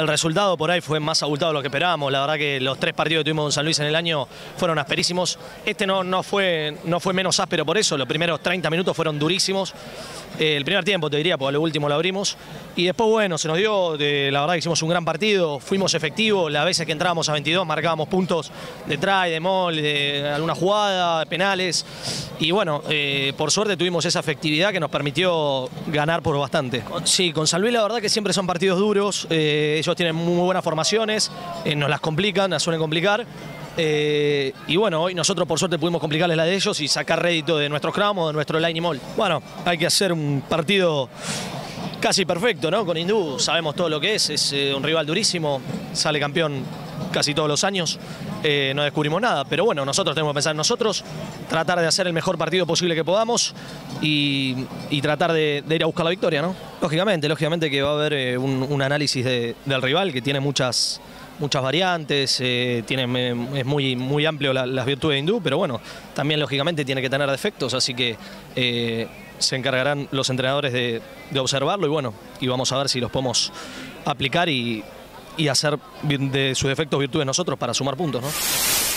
el resultado por ahí fue más abultado de lo que esperábamos. La verdad que los tres partidos que tuvimos con San Luis en el año fueron asperísimos. Este no, no, fue, no fue menos áspero por eso. Los primeros 30 minutos fueron durísimos. El primer tiempo, te diría, porque lo último lo abrimos. Y después, bueno, se nos dio, la verdad que hicimos un gran partido, fuimos efectivos. Las veces que entrábamos a 22 marcábamos puntos de try, de mol, de alguna jugada, penales. Y bueno, eh, por suerte tuvimos esa efectividad que nos permitió ganar por bastante. Sí, con San Luis la verdad que siempre son partidos duros. Eh, ellos tienen muy buenas formaciones, eh, nos las complican, las suelen complicar. Eh, y bueno, hoy nosotros por suerte pudimos complicarles la de ellos y sacar rédito de nuestros cramos, de nuestro line y mall. Bueno, hay que hacer un partido casi perfecto, ¿no? Con Hindú sabemos todo lo que es, es eh, un rival durísimo, sale campeón casi todos los años, no descubrimos nada, pero bueno, nosotros tenemos que pensar en nosotros, tratar de hacer el mejor partido posible que podamos y, tratar de, ir a buscar la victoria, ¿no? Lógicamente, lógicamente que va a haber un, análisis del rival que tiene muchas muchas variantes, eh, tiene, es muy, muy amplio las virtudes de Hindú, pero bueno, también lógicamente tiene que tener defectos, así que eh, se encargarán los entrenadores de, observarlo y bueno, y vamos a ver si los podemos aplicar y, y hacer de sus defectos virtudes nosotros para sumar puntos, ¿no?